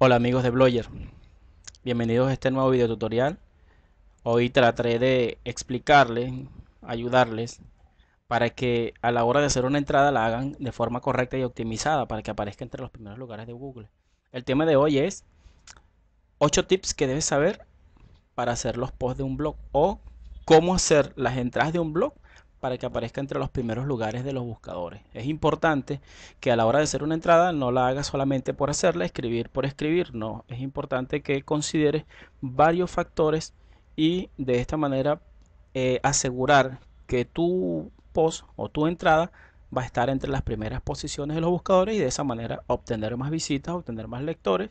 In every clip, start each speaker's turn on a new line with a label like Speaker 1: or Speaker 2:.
Speaker 1: Hola amigos de Blogger, bienvenidos a este nuevo video tutorial. Hoy trataré de explicarles, ayudarles para que a la hora de hacer una entrada la hagan de forma correcta y optimizada para que aparezca entre los primeros lugares de Google. El tema de hoy es 8 tips que debes saber para hacer los posts de un blog o cómo hacer las entradas de un blog para que aparezca entre los primeros lugares de los buscadores. Es importante que a la hora de hacer una entrada no la hagas solamente por hacerla, escribir por escribir, no. Es importante que consideres varios factores y de esta manera eh, asegurar que tu post o tu entrada va a estar entre las primeras posiciones de los buscadores y de esa manera obtener más visitas, obtener más lectores.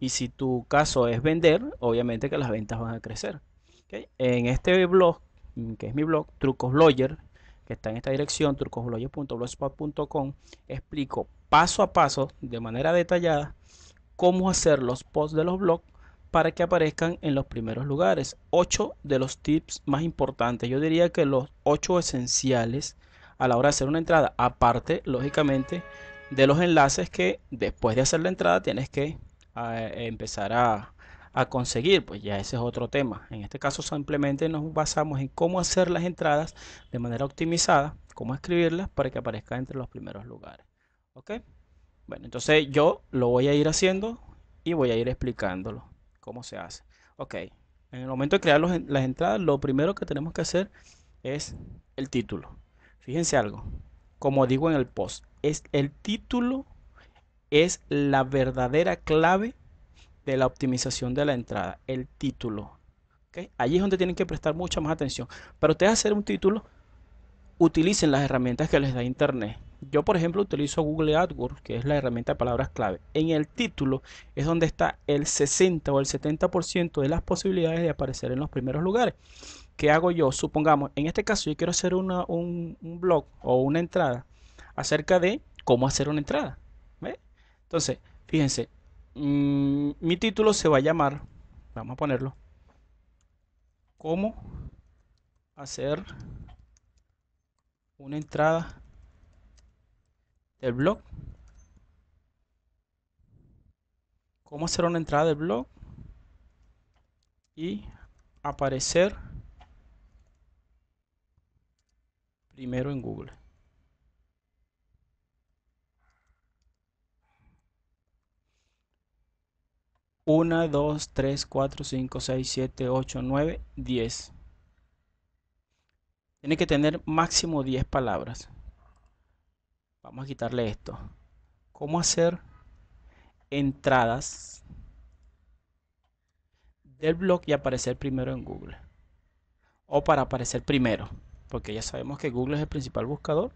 Speaker 1: Y si tu caso es vender, obviamente que las ventas van a crecer. En este blog que es mi blog, Trucos que está en esta dirección, trucosblogger.blogspot.com, explico paso a paso, de manera detallada, cómo hacer los posts de los blogs para que aparezcan en los primeros lugares. Ocho de los tips más importantes. Yo diría que los ocho esenciales a la hora de hacer una entrada. Aparte, lógicamente, de los enlaces que después de hacer la entrada tienes que eh, empezar a, a conseguir, pues ya ese es otro tema. En este caso simplemente nos basamos en cómo hacer las entradas de manera optimizada, cómo escribirlas para que aparezca entre los primeros lugares. ¿Ok? Bueno, entonces yo lo voy a ir haciendo y voy a ir explicándolo cómo se hace. Ok, en el momento de crear las entradas, lo primero que tenemos que hacer es el título. Fíjense algo, como digo en el post, es el título es la verdadera clave de la optimización de la entrada, el título. ¿okay? Allí es donde tienen que prestar mucha más atención. Para ustedes hacer un título, utilicen las herramientas que les da Internet. Yo, por ejemplo, utilizo Google AdWords, que es la herramienta de palabras clave. En el título es donde está el 60 o el 70% de las posibilidades de aparecer en los primeros lugares. ¿Qué hago yo? Supongamos, en este caso yo quiero hacer una, un, blog o una entrada acerca de cómo hacer una entrada. Entonces, fíjense, Mm, mi título se va a llamar, vamos a ponerlo, cómo hacer una entrada del blog. Cómo hacer una entrada del blog y aparecer primero en Google. 1, 2, 3, 4, 5, 6, 7, 8, 9, 10. Tiene que tener máximo 10 palabras. Vamos a quitarle esto. ¿Cómo hacer entradas del blog y aparecer primero en Google? O para aparecer primero, porque ya sabemos que Google es el principal buscador.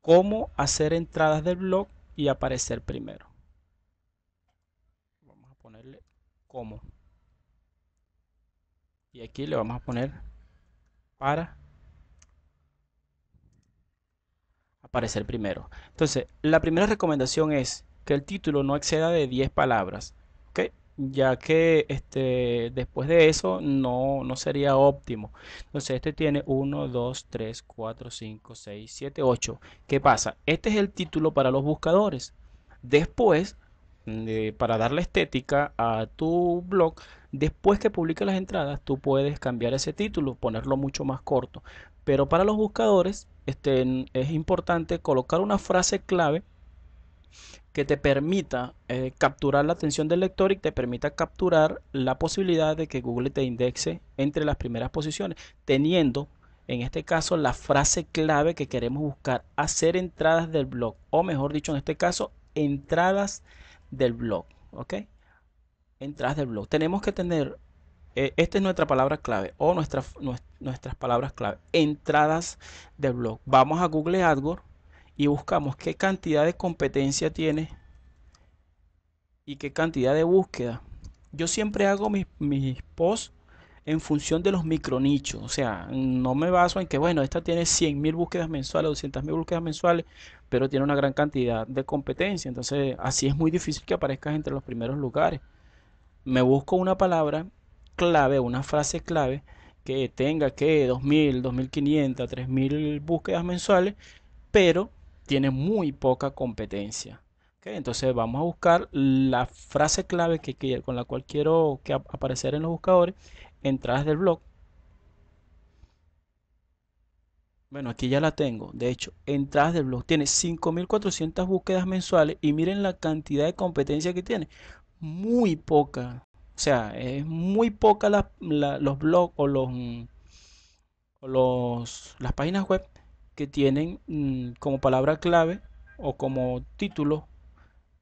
Speaker 1: ¿Cómo hacer entradas del blog y aparecer primero? Como. Y aquí le vamos a poner para aparecer primero. Entonces, la primera recomendación es que el título no exceda de 10 palabras. ¿ok? Ya que este, después de eso no, no sería óptimo. Entonces, este tiene 1, 2, 3, 4, 5, 6, 7, 8. ¿Qué pasa? Este es el título para los buscadores. Después para darle estética a tu blog, después que publiques las entradas, tú puedes cambiar ese título, ponerlo mucho más corto. Pero para los buscadores este, es importante colocar una frase clave que te permita eh, capturar la atención del lector y te permita capturar la posibilidad de que Google te indexe entre las primeras posiciones, teniendo en este caso la frase clave que queremos buscar, hacer entradas del blog, o mejor dicho, en este caso, entradas del blog, ¿ok? Entradas del blog. Tenemos que tener, eh, esta es nuestra palabra clave o nuestras, palabras clave, entradas del blog. Vamos a Google AdWords y buscamos qué cantidad de competencia tiene y qué cantidad de búsqueda. Yo siempre hago mis, mis posts en función de los micronichos. O sea, no me baso en que, bueno, esta tiene 100.000 búsquedas mensuales, 200.000 búsquedas mensuales, pero tiene una gran cantidad de competencia. Entonces, así es muy difícil que aparezcas entre los primeros lugares. Me busco una palabra clave, una frase clave que tenga que 2.000, 2.500, 3.000 búsquedas mensuales, pero tiene muy poca competencia. entonces vamos a buscar la frase clave que, con la cual quiero que aparecer en los buscadores, entradas del blog. Bueno, aquí ya la tengo. De hecho, entradas del blog tiene 5400 búsquedas mensuales y miren la cantidad de competencia que tiene. Muy poca. O sea, es muy poca los blogs o los, o los las páginas web que tienen mm, como palabra clave o como título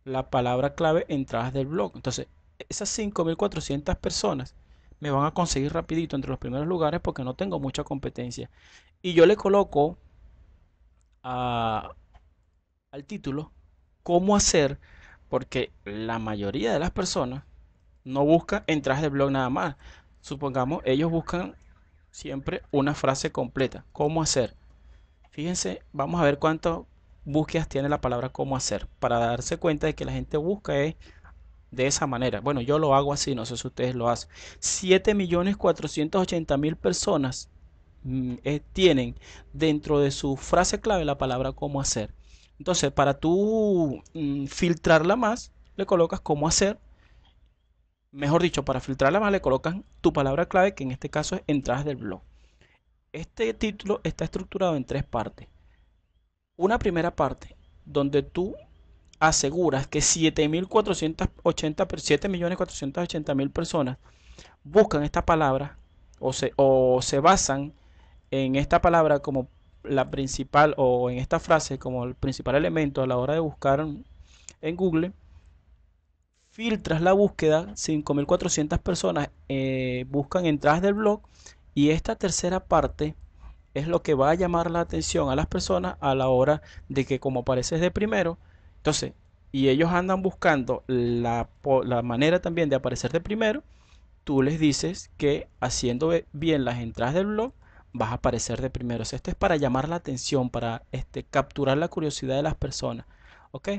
Speaker 1: la palabra clave entradas del blog. Entonces, esas 5400 personas me van a conseguir rapidito entre los primeros lugares porque no tengo mucha competencia. Y yo le coloco al título cómo hacer, porque la mayoría de las personas no buscan entradas del blog nada más. Supongamos, ellos buscan siempre una frase completa. ¿Cómo hacer? Fíjense, vamos a ver cuántas búsquedas tiene la palabra cómo hacer para darse cuenta de que la gente busca es de esa manera. Bueno, yo lo hago así, no sé si ustedes lo hacen. 7.480.000 personas mm, eh, tienen dentro de su frase clave la palabra cómo hacer. Entonces, para tú mm, filtrarla más, le colocas cómo hacer. Mejor dicho, para filtrarla más, le colocas tu palabra clave, que en este caso es entradas del blog. Este título está estructurado en tres partes. Una primera parte donde tú aseguras que 7.480.000 personas buscan esta palabra o se, o se basan en esta palabra como la principal o en esta frase como el principal elemento a la hora de buscar en Google, filtras la búsqueda, 5.400 personas eh, buscan entradas del blog y esta tercera parte es lo que va a llamar la atención a las personas a la hora de que como apareces de primero, entonces, y ellos andan buscando la, manera también de aparecer de primero, tú les dices que haciendo bien las entradas del blog, vas a aparecer de primero. esto es para llamar la atención, para este, capturar la curiosidad de las personas. ¿Ok?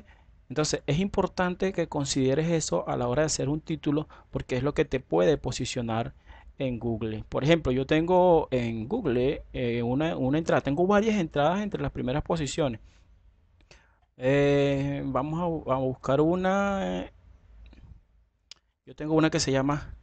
Speaker 1: Entonces es importante que consideres eso a la hora de hacer un título porque es lo que te puede posicionar en Google. Por ejemplo, yo tengo en Google eh, una, entrada, tengo varias entradas entre las primeras posiciones. Eh, vamos a, buscar una. Yo tengo una que se llama